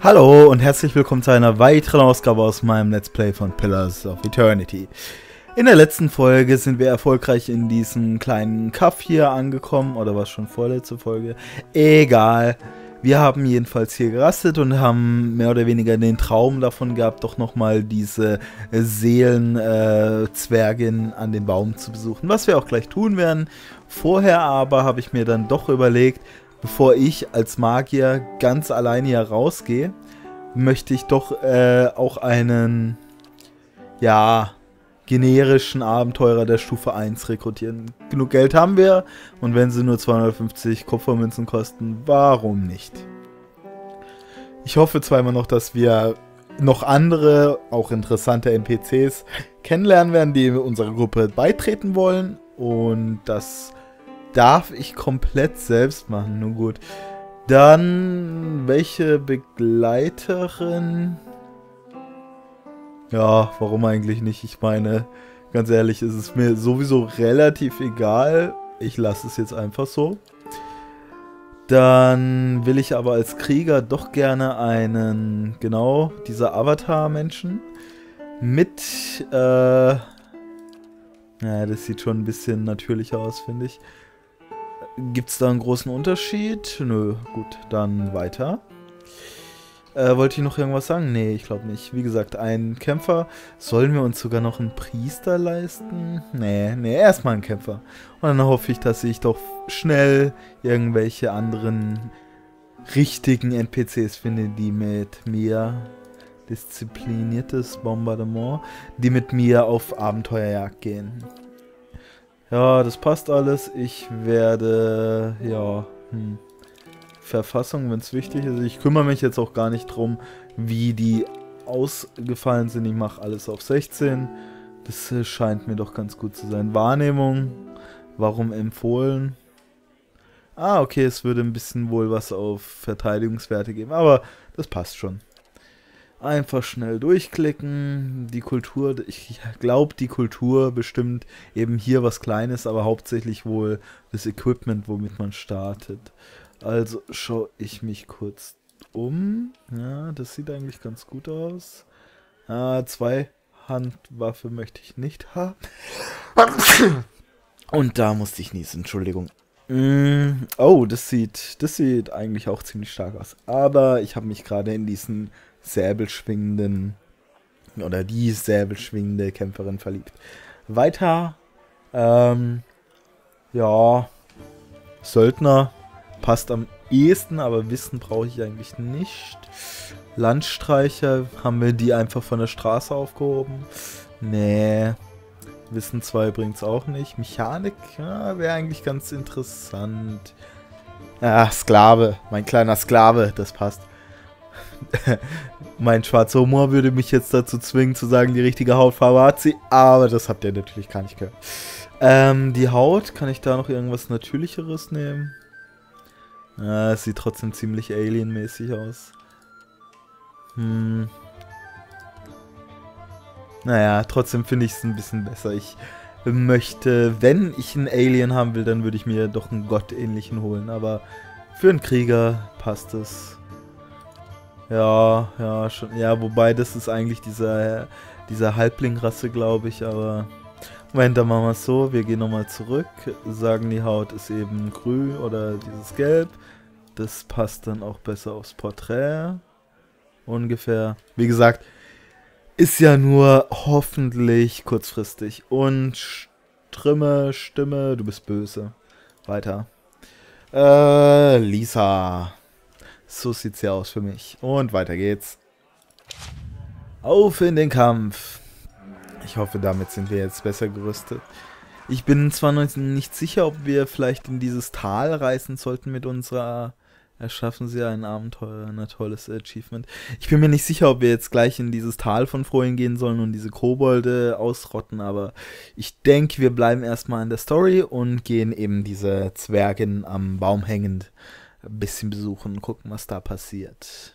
Hallo und herzlich willkommen zu einer weiteren Ausgabe aus meinem Let's Play von Pillars of Eternity. In der letzten Folge sind wir erfolgreich in diesem kleinen Kaff hier angekommen, oder was schon vorletzte Folge. Egal. Wir haben jedenfalls hier gerastet und haben mehr oder weniger den Traum davon gehabt, doch nochmal diese Seelenzwergin äh, an den Baum zu besuchen, was wir auch gleich tun werden. Vorher aber habe ich mir dann doch überlegt, bevor ich als Magier ganz alleine hier rausgehe, möchte ich doch äh, auch einen, ja, generischen Abenteurer der Stufe 1 rekrutieren. Genug Geld haben wir und wenn sie nur 250 Kupfermünzen kosten, warum nicht? Ich hoffe zwar immer noch, dass wir noch andere, auch interessante NPCs kennenlernen werden, die unserer Gruppe beitreten wollen und das darf ich komplett selbst machen. Nun gut. Dann welche Begleiterin ja, warum eigentlich nicht? Ich meine, ganz ehrlich, ist es mir sowieso relativ egal. Ich lasse es jetzt einfach so. Dann will ich aber als Krieger doch gerne einen, genau, dieser Avatar-Menschen mit, äh, ja, das sieht schon ein bisschen natürlicher aus, finde ich. Gibt es da einen großen Unterschied? Nö, gut, dann weiter. Äh, wollte ich noch irgendwas sagen? Nee, ich glaube nicht. Wie gesagt, ein Kämpfer. Sollen wir uns sogar noch einen Priester leisten? Nee, nee, erstmal einen Kämpfer. Und dann hoffe ich, dass ich doch schnell irgendwelche anderen richtigen NPCs finde, die mit mir diszipliniertes Bombardement, die mit mir auf Abenteuerjagd gehen. Ja, das passt alles. Ich werde, ja, hm. Verfassung, wenn es wichtig ist. Ich kümmere mich jetzt auch gar nicht drum, wie die ausgefallen sind. Ich mache alles auf 16. Das äh, scheint mir doch ganz gut zu sein. Wahrnehmung. Warum empfohlen? Ah, okay, es würde ein bisschen wohl was auf Verteidigungswerte geben, aber das passt schon. Einfach schnell durchklicken. Die Kultur, ich glaube, die Kultur bestimmt eben hier was Kleines, aber hauptsächlich wohl das Equipment, womit man startet. Also schaue ich mich kurz um. Ja, das sieht eigentlich ganz gut aus. Ah, zwei Handwaffe möchte ich nicht haben. Und da musste ich niesen, Entschuldigung. Mm, oh, das sieht, das sieht eigentlich auch ziemlich stark aus. Aber ich habe mich gerade in diesen säbelschwingenden oder die säbelschwingende Kämpferin verliebt. Weiter, ähm, ja, Söldner passt am ehesten, aber Wissen brauche ich eigentlich nicht. Landstreicher, haben wir die einfach von der Straße aufgehoben? Nee. Wissen zwar übrigens auch nicht. Mechanik ja, wäre eigentlich ganz interessant. Ah, Sklave. Mein kleiner Sklave, das passt. mein schwarzer Humor würde mich jetzt dazu zwingen zu sagen, die richtige Hautfarbe hat sie, aber das habt ihr natürlich gar nicht gehört. Ähm, die Haut, kann ich da noch irgendwas Natürlicheres nehmen? Ja, sieht trotzdem ziemlich alienmäßig aus. Hm. Naja, trotzdem finde ich es ein bisschen besser. Ich möchte, wenn ich einen Alien haben will, dann würde ich mir doch einen gottähnlichen holen. Aber für einen Krieger passt es. Ja, ja, schon. Ja, wobei das ist eigentlich dieser, dieser Halbling-Rasse, glaube ich, aber Moment, dann machen wir es so. Wir gehen nochmal zurück, sagen die Haut ist eben grün oder dieses Gelb. Das passt dann auch besser aufs Porträt. Ungefähr. Wie gesagt, ist ja nur hoffentlich kurzfristig. Und Stimme, Stimme, du bist böse. Weiter. Äh, Lisa. So sieht's ja aus für mich. Und weiter geht's. Auf in den Kampf. Ich hoffe, damit sind wir jetzt besser gerüstet. Ich bin zwar nicht sicher, ob wir vielleicht in dieses Tal reisen sollten mit unserer Erschaffen sie ein Abenteuer, ein tolles Achievement. Ich bin mir nicht sicher, ob wir jetzt gleich in dieses Tal von Frohen gehen sollen und diese Kobolde ausrotten, aber ich denke, wir bleiben erstmal in der Story und gehen eben diese Zwergin am Baum hängend ein bisschen besuchen und gucken, was da passiert.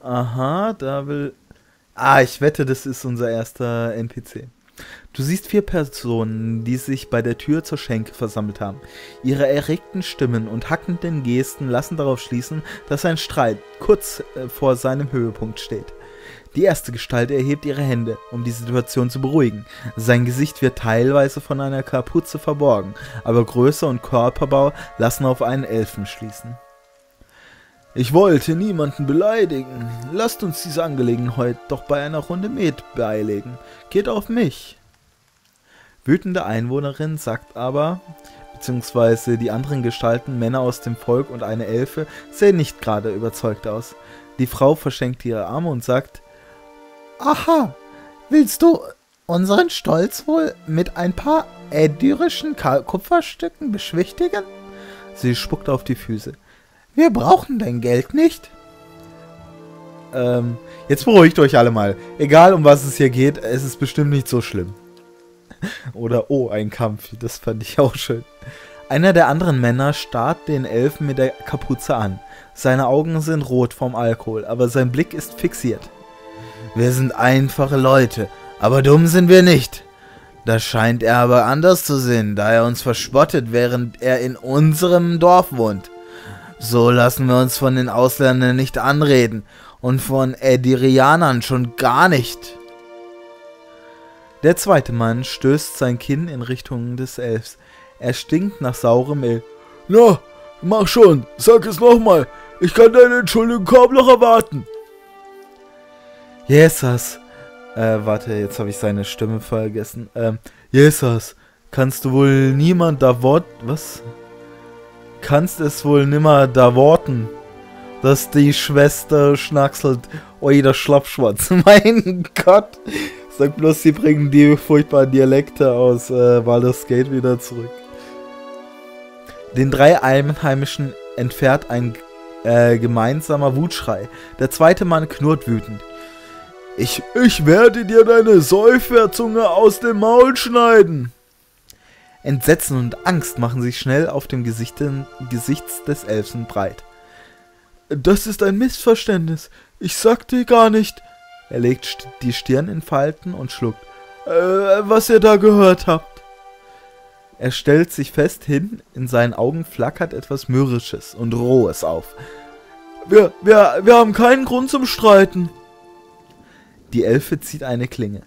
Aha, da will Ah, ich wette, das ist unser erster NPC. Du siehst vier Personen, die sich bei der Tür zur Schenke versammelt haben. Ihre erregten Stimmen und hackenden Gesten lassen darauf schließen, dass ein Streit kurz äh, vor seinem Höhepunkt steht. Die erste Gestalt erhebt ihre Hände, um die Situation zu beruhigen. Sein Gesicht wird teilweise von einer Kapuze verborgen, aber Größe und Körperbau lassen auf einen Elfen schließen. Ich wollte niemanden beleidigen. Lasst uns diese Angelegenheit doch bei einer Runde Met beilegen. Geht auf mich. Wütende Einwohnerin sagt aber, beziehungsweise die anderen Gestalten, Männer aus dem Volk und eine Elfe, sehen nicht gerade überzeugt aus. Die Frau verschenkt ihre Arme und sagt, Aha, willst du unseren Stolz wohl mit ein paar ädyrischen Kupferstücken beschwichtigen? Sie spuckt auf die Füße. Wir brauchen dein Geld nicht. Ähm, jetzt beruhigt euch alle mal. Egal um was es hier geht, es ist bestimmt nicht so schlimm. Oder, oh, ein Kampf. Das fand ich auch schön. Einer der anderen Männer starrt den Elfen mit der Kapuze an. Seine Augen sind rot vom Alkohol, aber sein Blick ist fixiert. Wir sind einfache Leute, aber dumm sind wir nicht. Das scheint er aber anders zu sehen, da er uns verspottet, während er in unserem Dorf wohnt. So lassen wir uns von den Ausländern nicht anreden und von Edirianern schon gar nicht. Der zweite Mann stößt sein Kinn in Richtung des Elfs. Er stinkt nach saurem Mehl. Na, mach schon, sag es nochmal. Ich kann deine Entschuldigung kaum noch erwarten. Jesus. Äh, warte, jetzt habe ich seine Stimme vergessen. Ähm, Jesus, kannst du wohl niemand da Wort... Was? Kannst es wohl nimmer da worten, dass die Schwester schnackselt, oi, der Schlappschwanz. mein Gott. Sag bloß, sie bringen die furchtbaren Dialekte aus äh, Baldur's Gate wieder zurück. Den drei Einheimischen entfährt ein äh, gemeinsamer Wutschrei. Der zweite Mann knurrt wütend. Ich, ich werde dir deine Säuferzunge aus dem Maul schneiden. Entsetzen und Angst machen sich schnell auf dem Gesichten, Gesichts des Elfen breit. Das ist ein Missverständnis. Ich sagte gar nicht. Er legt die Stirn in Falten und schluckt. Äh, was ihr da gehört habt. Er stellt sich fest hin, in seinen Augen flackert etwas Mürrisches und Rohes auf. Wir, wir, wir haben keinen Grund zum Streiten. Die Elfe zieht eine Klinge.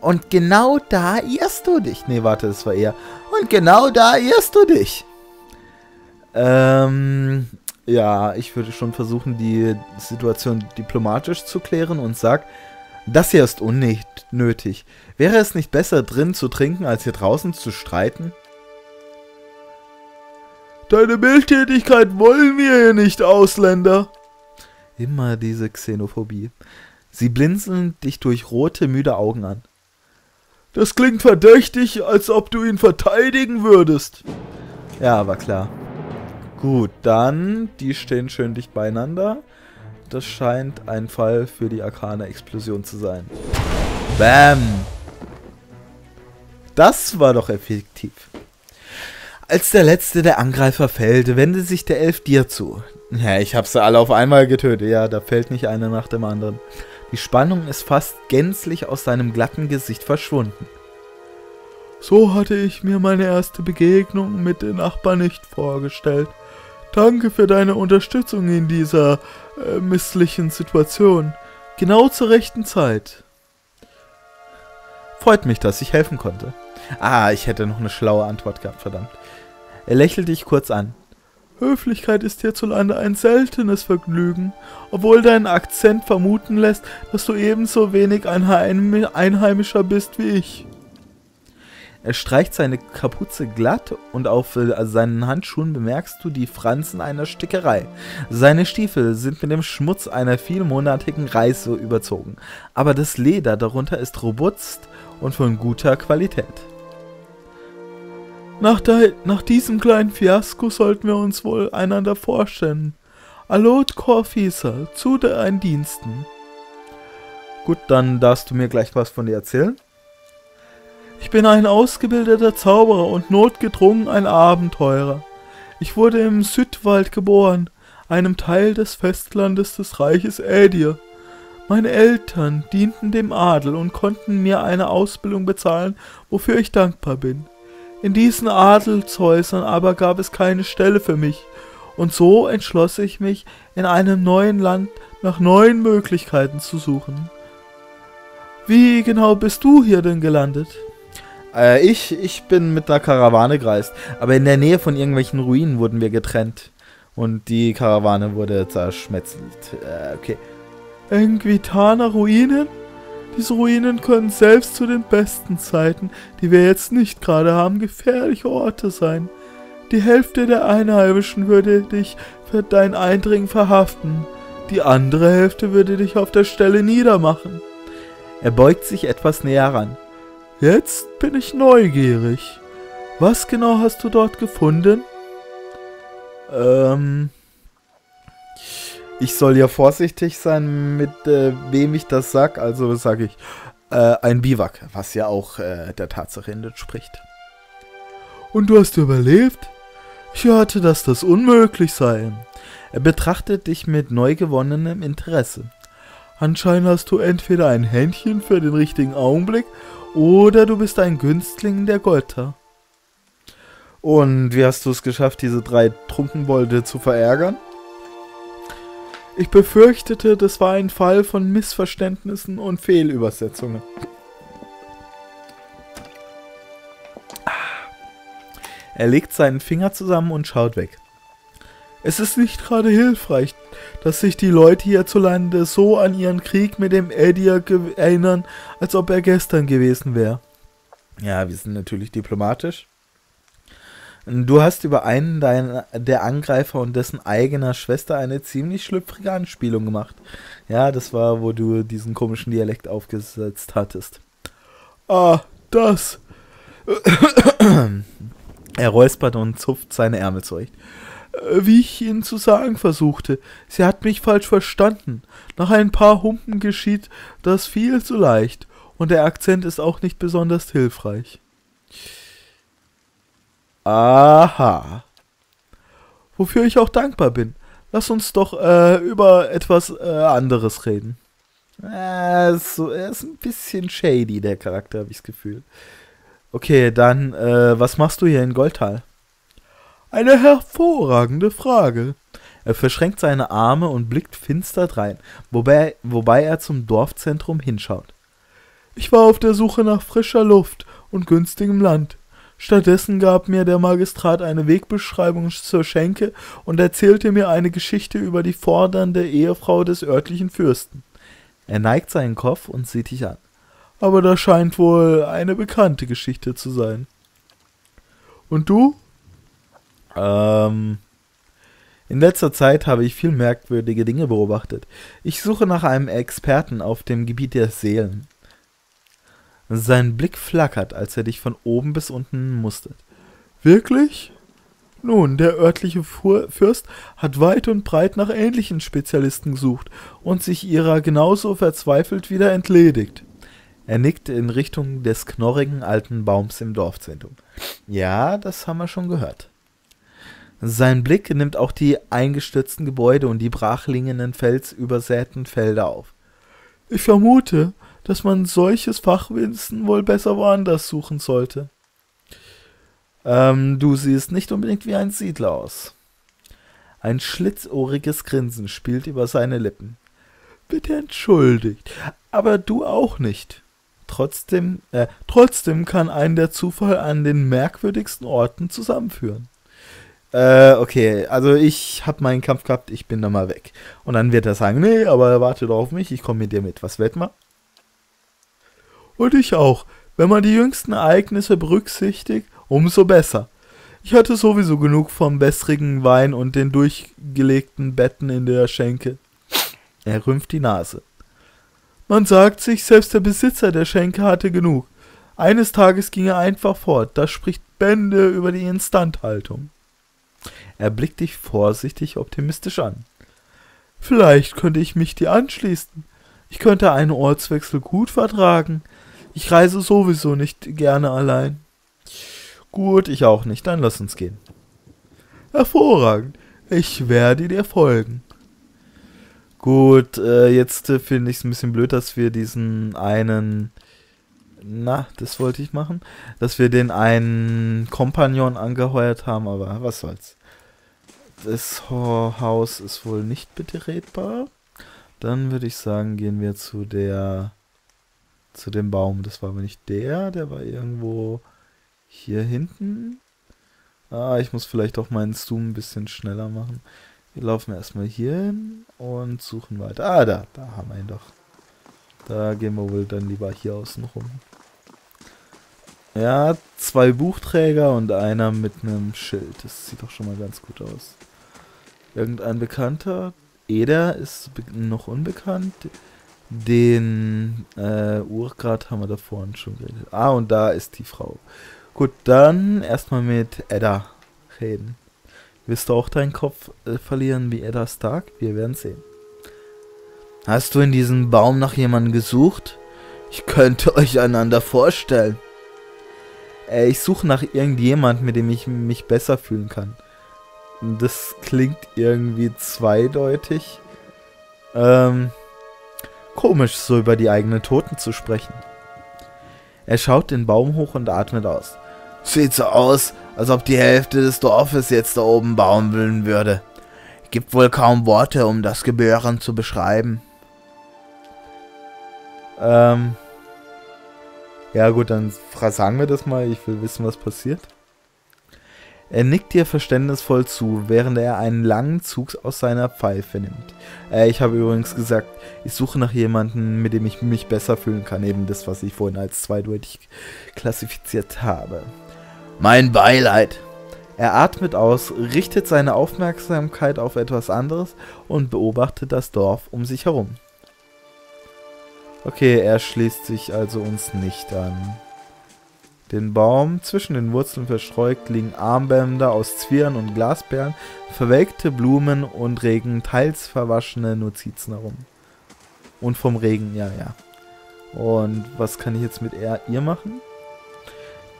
Und genau da irrst du dich. Nee, warte, das war er. Und genau da irrst du dich. Ähm, ja, ich würde schon versuchen, die Situation diplomatisch zu klären und sag, das hier ist unnötig. Wäre es nicht besser, drin zu trinken, als hier draußen zu streiten? Deine Mildtätigkeit wollen wir hier nicht, Ausländer. Immer diese Xenophobie. Sie blinzeln dich durch rote, müde Augen an. Das klingt verdächtig, als ob du ihn verteidigen würdest. Ja, war klar. Gut, dann, die stehen schön dicht beieinander. Das scheint ein Fall für die Arkane-Explosion zu sein. Bam! Das war doch effektiv. Als der letzte der Angreifer fällt, wendet sich der Elf dir zu. Ja, ich hab sie alle auf einmal getötet. Ja, da fällt nicht einer nach dem anderen. Die Spannung ist fast gänzlich aus seinem glatten Gesicht verschwunden. So hatte ich mir meine erste Begegnung mit den Nachbarn nicht vorgestellt. Danke für deine Unterstützung in dieser äh, misslichen Situation. Genau zur rechten Zeit. Freut mich, dass ich helfen konnte. Ah, ich hätte noch eine schlaue Antwort gehabt, verdammt. Er lächelte dich kurz an. Höflichkeit ist hierzulande ein seltenes Vergnügen, obwohl dein Akzent vermuten lässt, dass du ebenso wenig ein Einheimischer bist wie ich. Er streicht seine Kapuze glatt und auf äh, seinen Handschuhen bemerkst du die Franzen einer Stickerei. Seine Stiefel sind mit dem Schmutz einer vielmonatigen Reise überzogen, aber das Leder darunter ist robust und von guter Qualität. Nach, de, nach diesem kleinen Fiasko sollten wir uns wohl einander vorstellen. Alot Korfisa, zu deinen Diensten. Gut, dann darfst du mir gleich was von dir erzählen. Ich bin ein ausgebildeter Zauberer und notgedrungen ein Abenteurer. Ich wurde im Südwald geboren, einem Teil des Festlandes des Reiches Ädir. Meine Eltern dienten dem Adel und konnten mir eine Ausbildung bezahlen, wofür ich dankbar bin. In diesen Adelshäusern aber gab es keine Stelle für mich, und so entschloss ich mich, in einem neuen Land nach neuen Möglichkeiten zu suchen. Wie genau bist du hier denn gelandet? Äh, ich, ich bin mit einer Karawane gereist, aber in der Nähe von irgendwelchen Ruinen wurden wir getrennt. Und die Karawane wurde zerschmetzelt. Äh, okay. Engvitaner Ruinen? Diese Ruinen können selbst zu den besten Zeiten, die wir jetzt nicht gerade haben, gefährliche Orte sein. Die Hälfte der Einheimischen würde dich für dein Eindringen verhaften. Die andere Hälfte würde dich auf der Stelle niedermachen. Er beugt sich etwas näher ran. Jetzt bin ich neugierig. Was genau hast du dort gefunden? Ähm. Ich soll ja vorsichtig sein, mit äh, wem ich das sag. Also sage ich äh, ein Biwak, was ja auch äh, der Tatsache entspricht. Und du hast überlebt? Ich hörte, dass das unmöglich sei. Er betrachtet dich mit neu gewonnenem Interesse. Anscheinend hast du entweder ein Händchen für den richtigen Augenblick oder du bist ein Günstling der Götter. Und wie hast du es geschafft, diese drei Trunkenbolde zu verärgern? Ich befürchtete, das war ein Fall von Missverständnissen und Fehlübersetzungen. Er legt seinen Finger zusammen und schaut weg. Es ist nicht gerade hilfreich, dass sich die Leute hierzulande so an ihren Krieg mit dem Edir erinnern, als ob er gestern gewesen wäre. Ja, wir sind natürlich diplomatisch. Du hast über einen deiner, der Angreifer und dessen eigener Schwester eine ziemlich schlüpfrige Anspielung gemacht. Ja, das war, wo du diesen komischen Dialekt aufgesetzt hattest. Ah, das. er räuspert und zupft seine Ärmel zurecht. Äh, wie ich Ihnen zu sagen versuchte, sie hat mich falsch verstanden. Nach ein paar Humpen geschieht das viel zu leicht, und der Akzent ist auch nicht besonders hilfreich. Aha. Wofür ich auch dankbar bin. Lass uns doch äh, über etwas äh, anderes reden. Äh, so, er ist ein bisschen shady, der Charakter, habe ich das Gefühl. Okay, dann, äh, was machst du hier in Goldtal? Eine hervorragende Frage. Er verschränkt seine Arme und blickt finster drein, wobei, wobei er zum Dorfzentrum hinschaut. Ich war auf der Suche nach frischer Luft und günstigem Land. Stattdessen gab mir der Magistrat eine Wegbeschreibung zur Schenke und erzählte mir eine Geschichte über die fordernde Ehefrau des örtlichen Fürsten. Er neigt seinen Kopf und sieht dich an. Aber das scheint wohl eine bekannte Geschichte zu sein. Und du? Ähm. In letzter Zeit habe ich viel merkwürdige Dinge beobachtet. Ich suche nach einem Experten auf dem Gebiet der Seelen. Sein Blick flackert, als er dich von oben bis unten mustert. Wirklich? Nun, der örtliche Fürst hat weit und breit nach ähnlichen Spezialisten gesucht und sich ihrer genauso verzweifelt wieder entledigt. Er nickt in Richtung des knorrigen alten Baums im Dorfzentrum. Ja, das haben wir schon gehört. Sein Blick nimmt auch die eingestürzten Gebäude und die brachliegenden felsübersäten Felder auf. Ich vermute, dass man solches Fachwissen wohl besser woanders suchen sollte. Ähm, du siehst nicht unbedingt wie ein Siedler aus. Ein schlitzohriges Grinsen spielt über seine Lippen. Bitte entschuldigt, aber du auch nicht. Trotzdem, äh, trotzdem kann einen der Zufall an den merkwürdigsten Orten zusammenführen. Äh, okay, also ich hab meinen Kampf gehabt, ich bin da mal weg. Und dann wird er sagen, nee, aber warte doch auf mich, ich komme mit dir mit. Was wetten wir? Und ich auch. Wenn man die jüngsten Ereignisse berücksichtigt, umso besser. Ich hatte sowieso genug vom wässrigen Wein und den durchgelegten Betten in der Schenke. Er rümpft die Nase. Man sagt sich, selbst der Besitzer der Schenke hatte genug. Eines Tages ging er einfach fort. Das spricht Bände über die Instandhaltung. Er blickt dich vorsichtig optimistisch an. Vielleicht könnte ich mich dir anschließen. Ich könnte einen Ortswechsel gut vertragen. Ich reise sowieso nicht gerne allein. Gut, ich auch nicht. Dann lass uns gehen. Hervorragend. Ich werde dir folgen. Gut, äh, jetzt äh, finde ich es ein bisschen blöd, dass wir diesen einen. Na, das wollte ich machen. Dass wir den einen Kompagnon angeheuert haben, aber was soll's. Das Haus ist wohl nicht betretbar. Dann würde ich sagen, gehen wir zu der. Zu dem Baum. Das war aber nicht der, der war irgendwo hier hinten. Ah, ich muss vielleicht auch meinen Zoom ein bisschen schneller machen. Wir laufen erstmal hier hin und suchen weiter. Ah, da, da haben wir ihn doch. Da gehen wir wohl dann lieber hier außen rum. Ja, zwei Buchträger und einer mit einem Schild. Das sieht doch schon mal ganz gut aus. Irgendein Bekannter. Eder ist noch unbekannt. Den äh, Urgrad haben wir da vorne schon geredet. Ah, und da ist die Frau. Gut, dann erstmal mit Edda reden. Wirst du auch deinen Kopf äh, verlieren wie Edda Stark? Wir werden sehen. Hast du in diesem Baum nach jemandem gesucht? Ich könnte euch einander vorstellen. Äh, ich suche nach irgendjemand, mit dem ich mich besser fühlen kann. Das klingt irgendwie zweideutig. Ähm, komisch, so über die eigenen Toten zu sprechen. Er schaut den Baum hoch und atmet aus. Sieht so aus, als ob die Hälfte des Dorfes jetzt da oben baumeln würde. Gibt wohl kaum Worte, um das Gebören zu beschreiben. Ähm. Ja gut, dann sagen wir das mal. Ich will wissen, was passiert. Er nickt dir verständnisvoll zu, während er einen langen Zug aus seiner Pfeife nimmt. Äh, ich habe übrigens gesagt, ich suche nach jemandem, mit dem ich mich besser fühlen kann. Eben das, was ich vorhin als zweideutig klassifiziert habe. Mein Beileid. Er atmet aus, richtet seine Aufmerksamkeit auf etwas anderes und beobachtet das Dorf um sich herum. Okay, er schließt sich also uns nicht an. Den Baum zwischen den Wurzeln verstreut liegen Armbänder aus Zwirn und Glasperlen, verwelkte Blumen und Regen, teils verwaschene Notizen herum. Und vom Regen, ja, ja. Und was kann ich jetzt mit er, ihr machen?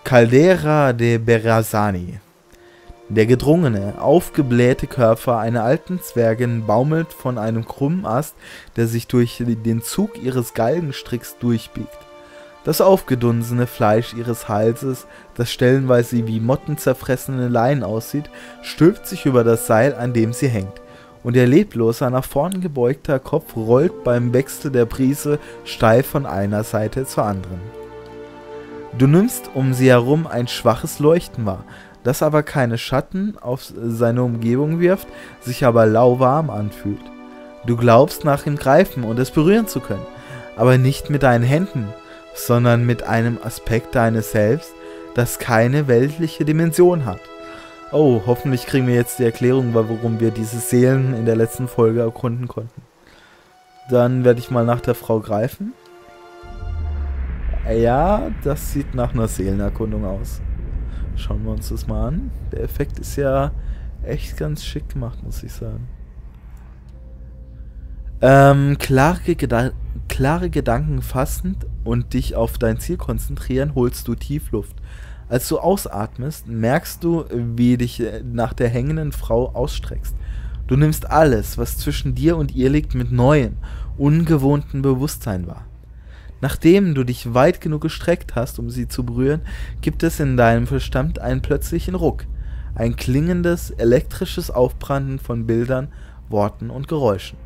Caldera de Berasani. Der gedrungene, aufgeblähte Körper einer alten Zwergin baumelt von einem krummen Ast, der sich durch den Zug ihres Galgenstricks durchbiegt. Das aufgedunsene Fleisch ihres Halses, das stellenweise wie mottenzerfressene Leinen aussieht, stülpt sich über das Seil, an dem sie hängt, und ihr lebloser, nach vorn gebeugter Kopf rollt beim Wechsel der Prise steif von einer Seite zur anderen. Du nimmst um sie herum ein schwaches Leuchten wahr, das aber keine Schatten auf seine Umgebung wirft, sich aber lauwarm anfühlt. Du glaubst nach ihm greifen und es berühren zu können, aber nicht mit deinen Händen, sondern mit einem Aspekt deines Selbst, das keine weltliche Dimension hat. Oh, hoffentlich kriegen wir jetzt die Erklärung, warum wir diese Seelen in der letzten Folge erkunden konnten. Dann werde ich mal nach der Frau greifen. Ja, das sieht nach einer Seelenerkundung aus. Schauen wir uns das mal an. Der Effekt ist ja echt ganz schick gemacht, muss ich sagen. Ähm, klare, Geda klare Gedanken fassend und dich auf dein Ziel konzentrieren, holst du Tiefluft. Als du ausatmest, merkst du, wie dich äh, nach der hängenden Frau ausstreckst. Du nimmst alles, was zwischen dir und ihr liegt, mit neuem, ungewohnten Bewusstsein wahr. Nachdem du dich weit genug gestreckt hast, um sie zu berühren, gibt es in deinem Verstand einen plötzlichen Ruck, ein klingendes, elektrisches Aufbranden von Bildern, Worten und Geräuschen.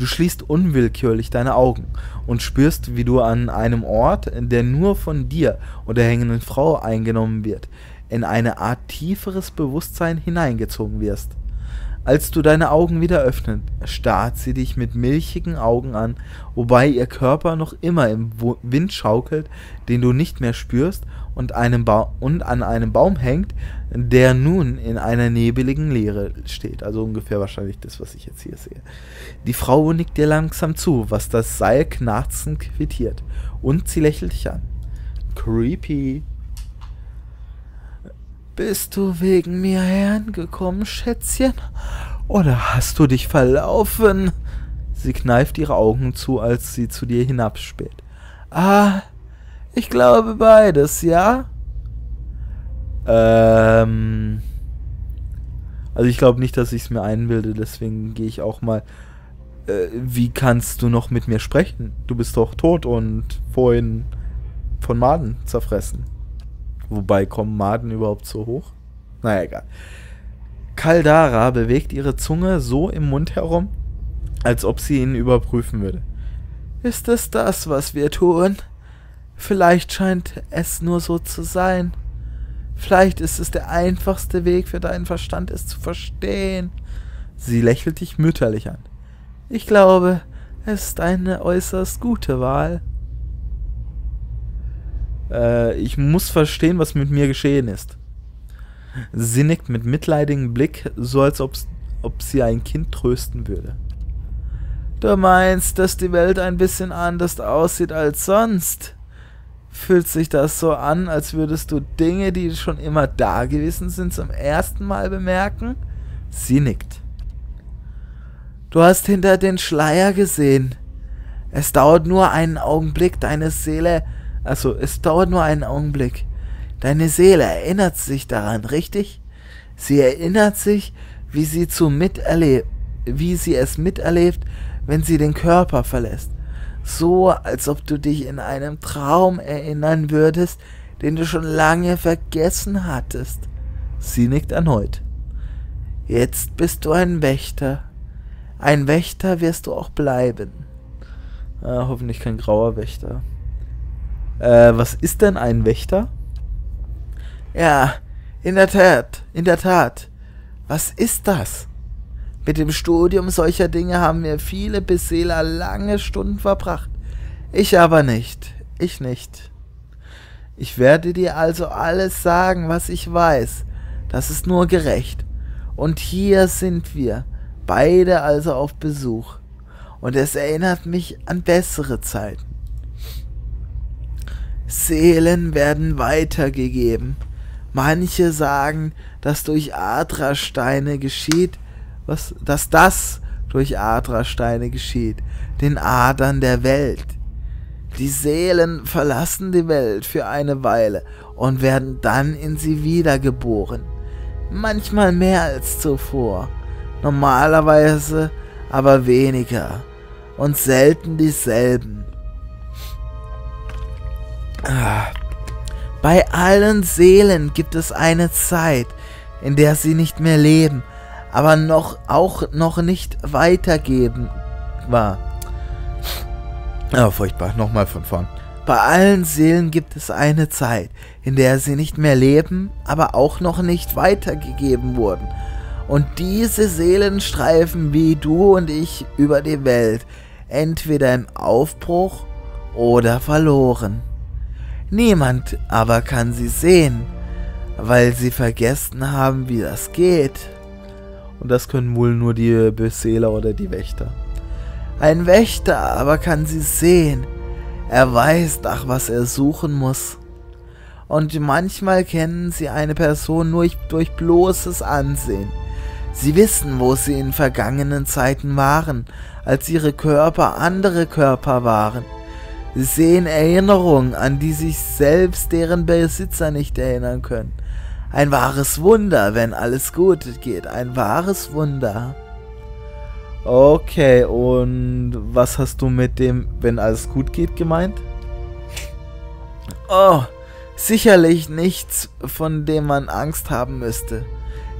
Du schließt unwillkürlich deine Augen und spürst, wie du an einem Ort, der nur von dir und der hängenden Frau eingenommen wird, in eine Art tieferes Bewusstsein hineingezogen wirst. Als du deine Augen wieder öffnest, starrt sie dich mit milchigen Augen an, wobei ihr Körper noch immer im Wind schaukelt, den du nicht mehr spürst und, einem und an einem Baum hängt, der nun in einer nebeligen Leere steht. Also ungefähr wahrscheinlich das, was ich jetzt hier sehe. Die Frau nickt dir langsam zu, was das Seil knarzend quittiert, und sie lächelt dich an. Creepy. Bist du wegen mir herangekommen, Schätzchen? Oder hast du dich verlaufen? Sie kneift ihre Augen zu, als sie zu dir hinabspäht. Ah, ich glaube beides, ja? Ähm. Also ich glaube nicht, dass ich es mir einbilde, deswegen gehe ich auch mal Äh, wie kannst du noch mit mir sprechen? Du bist doch tot und vorhin von Maden zerfressen. Wobei kommen Maden überhaupt so hoch? Naja, egal. Kaldara bewegt ihre Zunge so im Mund herum, als ob sie ihn überprüfen würde. Ist es das, was wir tun? Vielleicht scheint es nur so zu sein. Vielleicht ist es der einfachste Weg für deinen Verstand, es zu verstehen. Sie lächelt dich mütterlich an. Ich glaube, es ist eine äußerst gute Wahl. Äh, ich muss verstehen, was mit mir geschehen ist. Sie nickt mit mitleidigem Blick, so als ob sie ein Kind trösten würde. Du meinst, dass die Welt ein bisschen anders aussieht als sonst? Fühlt sich das so an, als würdest du Dinge, die schon immer da gewesen sind, zum ersten Mal bemerken? Sie nickt. Du hast hinter den Schleier gesehen. Es dauert nur einen Augenblick, deine Seele. Also, es dauert nur einen Augenblick. Deine Seele erinnert sich daran, richtig? Sie erinnert sich, wie sie zu miterlebt, wie sie es miterlebt, wenn sie den Körper verlässt. So, als ob du dich in einem Traum erinnern würdest, den du schon lange vergessen hattest. Sie nickt erneut. Jetzt bist du ein Wächter. Ein Wächter wirst du auch bleiben. Äh, hoffentlich kein grauer Wächter. Äh, was ist denn ein Wächter? Ja, in der Tat, in der Tat. Was ist das? Mit dem Studium solcher Dinge haben wir viele Beseeler lange Stunden verbracht. Ich aber nicht. Ich nicht. Ich werde dir also alles sagen, was ich weiß. Das ist nur gerecht. Und hier sind wir, beide also auf Besuch. Und es erinnert mich an bessere Zeiten. Seelen werden weitergegeben Manche sagen, dass durch Adrasteine geschieht, was, dass das durch Adrasteine geschieht, den Adern der Welt. Die Seelen verlassen die Welt für eine Weile und werden dann in sie wiedergeboren. Manchmal mehr als zuvor, normalerweise aber weniger und selten dieselben. Bei allen Seelen gibt es eine Zeit, in der sie nicht mehr leben, aber noch auch noch nicht weitergeben war. Ja, furchtbar. Nochmal von vorn. Bei allen Seelen gibt es eine Zeit, in der sie nicht mehr leben, aber auch noch nicht weitergegeben wurden. Und diese Seelen streifen wie du und ich über die Welt, entweder im Aufbruch oder verloren. Niemand aber kann sie sehen, weil sie vergessen haben, wie das geht. Und das können wohl nur die Beseeler oder die Wächter. Ein Wächter aber kann sie sehen. Er weiß, nach was er suchen muss. Und manchmal kennen sie eine Person nur durch bloßes Ansehen. Sie wissen, wo sie in vergangenen Zeiten waren, als ihre Körper andere Körper waren. Sie sehen Erinnerungen, an die sich selbst deren Besitzer nicht erinnern können. Ein wahres Wunder, wenn alles gut geht. Ein wahres Wunder. Okay, und was hast du mit dem, wenn alles gut geht, gemeint? Oh, sicherlich nichts, von dem man Angst haben müsste.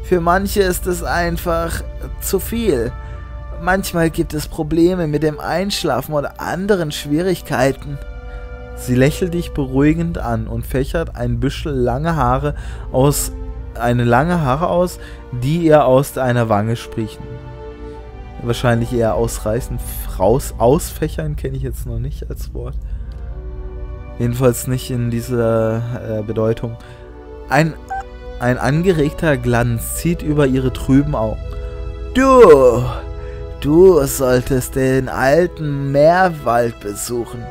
Für manche ist es einfach zu viel. Manchmal gibt es Probleme mit dem Einschlafen oder anderen Schwierigkeiten. Sie lächelt dich beruhigend an und fächert ein Büschel lange Haare aus, eine lange Haare aus, die ihr aus einer Wange sprechen. Wahrscheinlich eher ausreißen. Raus, ausfächern kenne ich jetzt noch nicht als Wort. Jedenfalls nicht in dieser äh, Bedeutung. Ein, ein angeregter Glanz zieht über ihre trüben Augen. Du, Du solltest den alten Meerwald besuchen.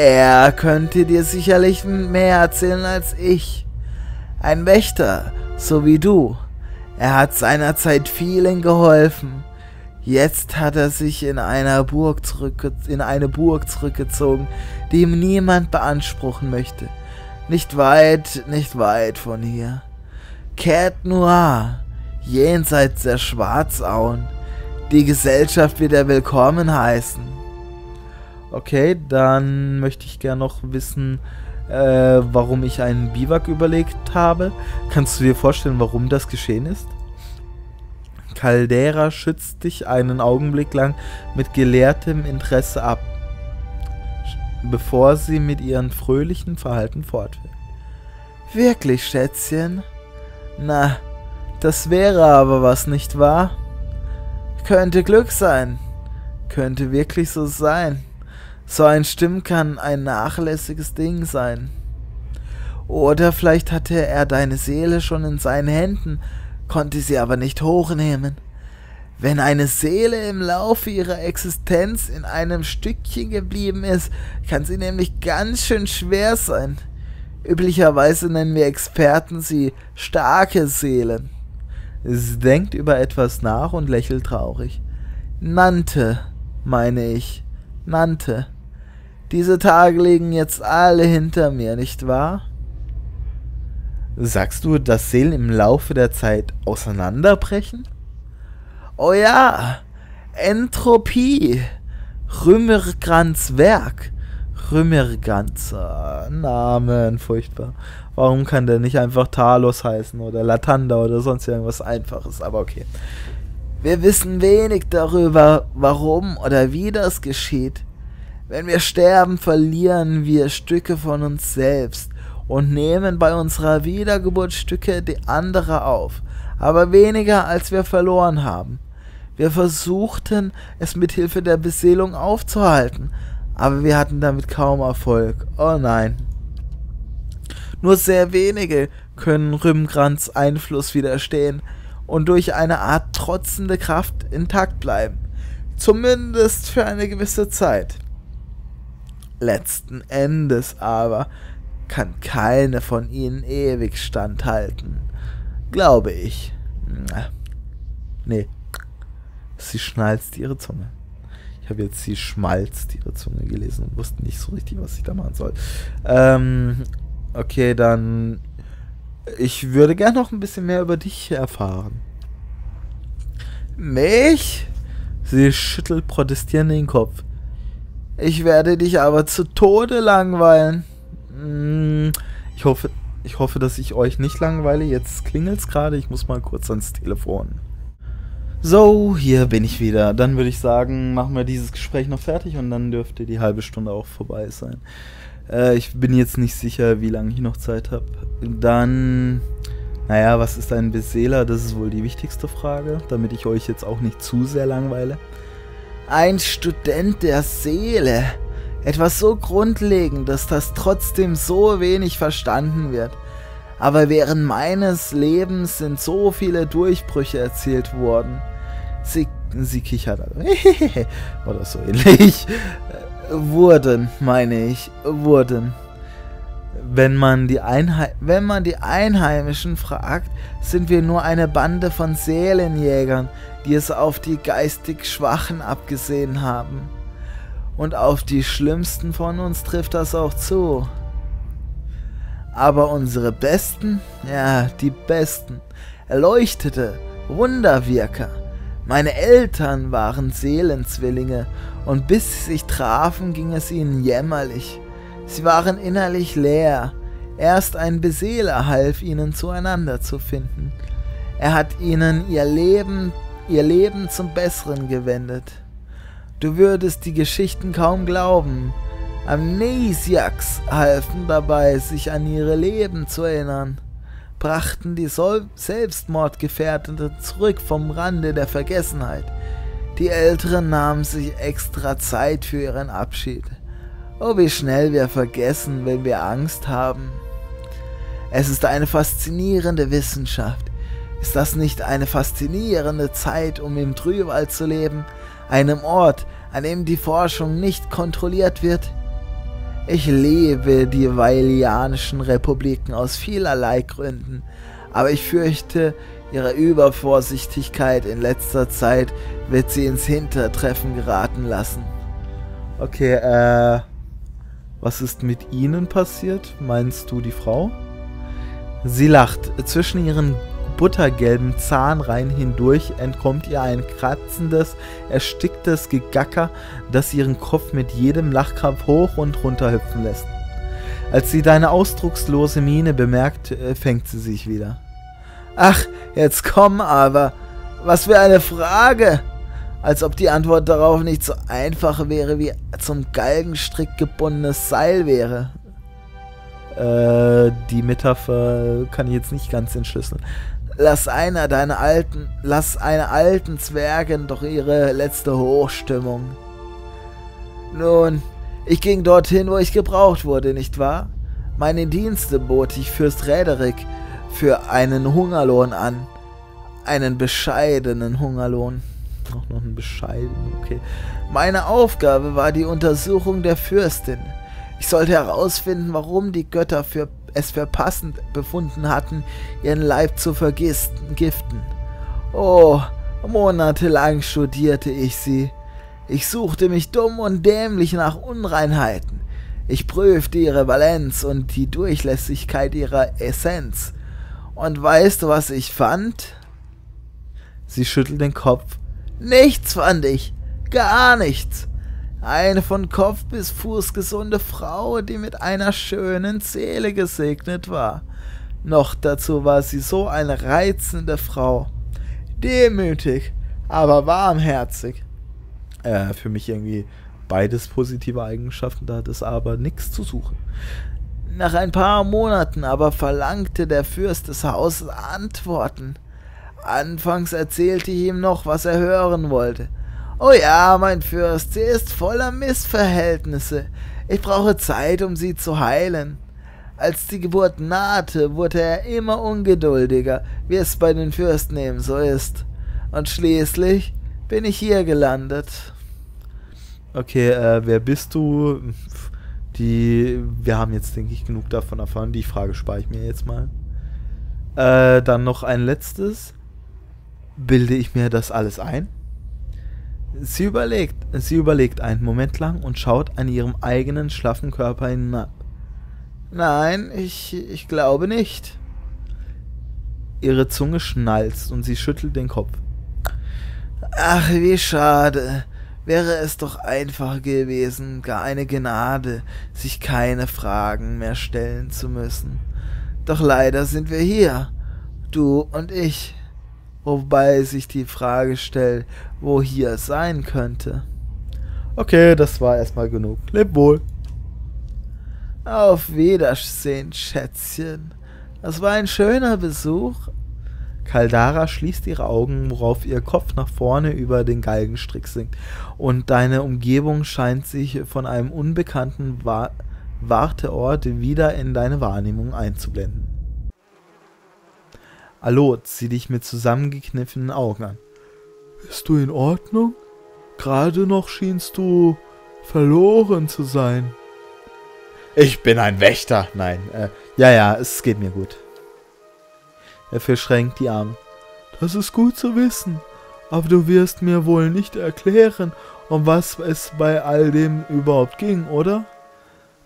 Er könnte dir sicherlich mehr erzählen als ich. Ein Wächter, so wie du. Er hat seinerzeit vielen geholfen. Jetzt hat er sich in, einer Burg in eine Burg zurückgezogen, die ihm niemand beanspruchen möchte. Nicht weit, nicht weit von hier. Cat Noir, jenseits der Schwarzauen. die Gesellschaft wieder willkommen heißen. Okay, dann möchte ich gerne noch wissen, äh, warum ich einen Biwak überlegt habe. Kannst du dir vorstellen, warum das geschehen ist? Caldera schützt dich einen Augenblick lang mit gelehrtem Interesse ab, bevor sie mit ihrem fröhlichen Verhalten fortfährt. Wirklich, Schätzchen? Na, das wäre aber was, nicht wahr? Könnte Glück sein. Könnte wirklich so sein. So ein Stimm kann ein nachlässiges Ding sein. Oder vielleicht hatte er deine Seele schon in seinen Händen, konnte sie aber nicht hochnehmen. Wenn eine Seele im Laufe ihrer Existenz in einem Stückchen geblieben ist, kann sie nämlich ganz schön schwer sein. Üblicherweise nennen wir Experten sie starke Seelen. Sie denkt über etwas nach und lächelt traurig. Nannte, meine ich. Nannte. Diese Tage liegen jetzt alle hinter mir, nicht wahr? Sagst du, dass Seelen im Laufe der Zeit auseinanderbrechen? Oh ja, Entropie. Rümmergrans Werk. Rümmerganzer Namen, furchtbar. Warum kann der nicht einfach Talos heißen oder Latanda oder sonst irgendwas Einfaches? Aber okay. Wir wissen wenig darüber, warum oder wie das geschieht. Wenn wir sterben, verlieren wir Stücke von uns selbst und nehmen bei unserer Wiedergeburt Stücke die andere auf, aber weniger als wir verloren haben. Wir versuchten, es mit Hilfe der Beseelung aufzuhalten, aber wir hatten damit kaum Erfolg. Oh nein. Nur sehr wenige können Rümgrans Einfluss widerstehen und durch eine Art trotzende Kraft intakt bleiben. Zumindest für eine gewisse Zeit. Letzten Endes aber kann keine von ihnen ewig standhalten. Glaube ich. Nee. Sie schnalzt ihre Zunge. Ich habe jetzt sie schmalzt ihre Zunge gelesen und wusste nicht so richtig, was ich da machen soll. Ähm, okay, dann. Ich würde gerne noch ein bisschen mehr über dich erfahren. Mich? Sie schüttelt protestierend den Kopf. Ich werde dich aber zu Tode langweilen. Hm, ich hoffe, ich hoffe, dass ich euch nicht langweile. Jetzt klingelt's gerade. Ich muss mal kurz ans Telefon. So, hier bin ich wieder. Dann würde ich sagen, machen wir dieses Gespräch noch fertig und dann dürfte die halbe Stunde auch vorbei sein. Äh, ich bin jetzt nicht sicher, wie lange ich noch Zeit habe. Dann, naja, was ist ein Beseeler? Das ist wohl die wichtigste Frage, damit ich euch jetzt auch nicht zu sehr langweile. Ein Student der Seele. Etwas so Grundlegendes, das trotzdem so wenig verstanden wird. Aber während meines Lebens sind so viele Durchbrüche erzielt worden. Sie, sie kichert. Oder so ähnlich. Wurden, meine ich. Wurden. Wenn man, die wenn man die Einheimischen fragt, sind wir nur eine Bande von Seelenjägern, die es auf die geistig Schwachen abgesehen haben. Und auf die Schlimmsten von uns trifft das auch zu. Aber unsere Besten, ja, die Besten, Erleuchtete, Wunderwirker, meine Eltern waren Seelenzwillinge, und bis sie sich trafen, ging es ihnen jämmerlich. Sie waren innerlich leer, erst ein Beseeler half ihnen zueinander zu finden. Er hat ihnen ihr Leben ihr Leben zum Besseren gewendet. Du würdest die Geschichten kaum glauben. Amnesiacs halfen dabei, sich an ihre Leben zu erinnern, brachten die Selbstmordgefährdeten zurück vom Rande der Vergessenheit. Die Älteren nahmen sich extra Zeit für ihren Abschied. Oh, wie schnell wir vergessen, wenn wir Angst haben. Es ist eine faszinierende Wissenschaft. Ist das nicht eine faszinierende Zeit, um im Trübwald zu leben, einem Ort, an dem die Forschung nicht kontrolliert wird? Ich liebe die Vailianischen Republiken aus vielerlei Gründen, aber ich fürchte, ihre Übervorsichtigkeit in letzter Zeit wird sie ins Hintertreffen geraten lassen. Okay, äh, was ist mit Ihnen passiert? Meinst du die Frau? Sie lacht. Zwischen ihren buttergelben Zahnreihen hindurch entkommt ihr ein kratzendes, ersticktes Gegacker, das ihren Kopf mit jedem Lachkrampf hoch und runter hüpfen lässt. Als sie deine ausdruckslose Miene bemerkt, äh, fängt sie sich wieder. Ach, jetzt komm aber. Was für eine Frage! Als ob die Antwort darauf nicht so einfach wäre, wie zum Galgenstrick gebundenes Seil wäre. Äh, die Metapher kann ich jetzt nicht ganz entschlüsseln. Lass einer deiner alten, lass eine alten Zwergen doch ihre letzte Hochstimmung. Nun, ich ging dorthin, wo ich gebraucht wurde, nicht wahr? Meine Dienste bot ich Fürst Räderik für einen Hungerlohn an. Einen bescheidenen Hungerlohn. Auch noch einen bescheidenen, okay. Meine Aufgabe war die Untersuchung der Fürstin. Ich sollte herausfinden, warum die Götter für es für passend befunden hatten, ihren Leib zu vergiften. Oh, monatelang studierte ich sie. Ich suchte mich dumm und dämlich nach Unreinheiten. Ich prüfte ihre Valenz und die Durchlässigkeit ihrer Essenz. Und weißt du, was ich fand? Sie schüttelt den Kopf. Nichts fand ich. Gar nichts. Eine von Kopf bis Fuß gesunde Frau, die mit einer schönen Seele gesegnet war. Noch dazu war sie so eine reizende Frau. Demütig, aber warmherzig. Äh, für mich irgendwie beides positive Eigenschaften, da hat es aber nichts zu suchen. Nach ein paar Monaten aber verlangte der Fürst des Hauses Antworten. Anfangs erzählte ich ihm noch, was er hören wollte. Oh ja, mein Fürst, sie ist voller Missverhältnisse. Ich brauche Zeit, um sie zu heilen. Als die Geburt nahte, wurde er immer ungeduldiger, wie es bei den Fürsten eben so ist. Und schließlich bin ich hier gelandet. Okay, äh, wer bist du? Die, wir haben jetzt, denke ich, genug davon erfahren. Die Frage spare ich mir jetzt mal. Äh, dann noch ein letztes. Bilde ich mir das alles ein? Sie überlegt, sie überlegt einen Moment lang und schaut an ihrem eigenen schlaffen Körper hinab. Nein, ich, ich glaube nicht. Ihre Zunge schnalzt und sie schüttelt den Kopf. Ach, wie schade. Wäre es doch einfach gewesen, gar eine Gnade, sich keine Fragen mehr stellen zu müssen. Doch leider sind wir hier, du und ich wobei sich die Frage stellt, wo hier sein könnte. Okay, das war erstmal genug. Leb wohl. Auf Wiedersehen, Schätzchen. Das war ein schöner Besuch. Kaldara schließt ihre Augen, worauf ihr Kopf nach vorne über den Galgenstrick sinkt, und deine Umgebung scheint sich von einem unbekannten Wa Warteort wieder in deine Wahrnehmung einzublenden. Alot, sieh dich mit zusammengekniffenen Augen an. Bist du in Ordnung? Gerade noch schienst du verloren zu sein. Ich bin ein Wächter. Nein, äh, ja, ja, es geht mir gut. Er verschränkt die Arme. Das ist gut zu wissen, aber du wirst mir wohl nicht erklären, um was es bei all dem überhaupt ging, oder?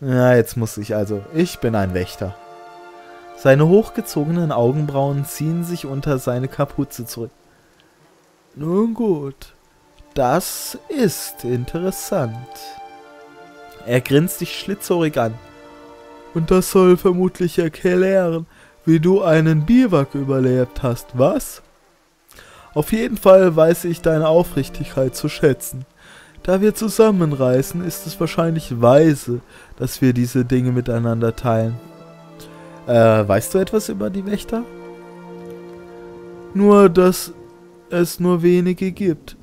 Ja, jetzt muss ich also. Ich bin ein Wächter. Seine hochgezogenen Augenbrauen ziehen sich unter seine Kapuze zurück. Nun gut, das ist interessant. Er grinst dich schlitzohrig an. Und das soll vermutlich erklären, wie du einen Biwak überlebt hast, was? Auf jeden Fall weiß ich deine Aufrichtigkeit zu schätzen. Da wir zusammenreisen, ist es wahrscheinlich weise, dass wir diese Dinge miteinander teilen. Äh, weißt du etwas über die Wächter? Nur, dass es nur wenige gibt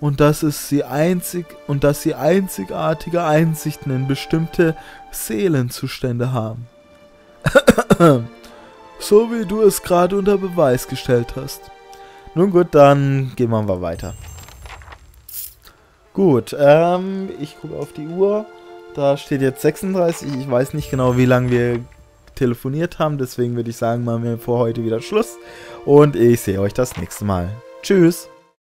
und dass es sie einzig und dass sie einzigartige Einsichten in bestimmte Seelenzustände haben. so wie du es gerade unter Beweis gestellt hast. Nun gut, dann gehen wir mal weiter. Gut, ähm, ich gucke auf die Uhr. Da steht jetzt 36. Ich weiß nicht genau, wie lange wir telefoniert haben. Deswegen würde ich sagen, machen wir vor heute wieder Schluss. Und ich sehe euch das nächste Mal. Tschüss.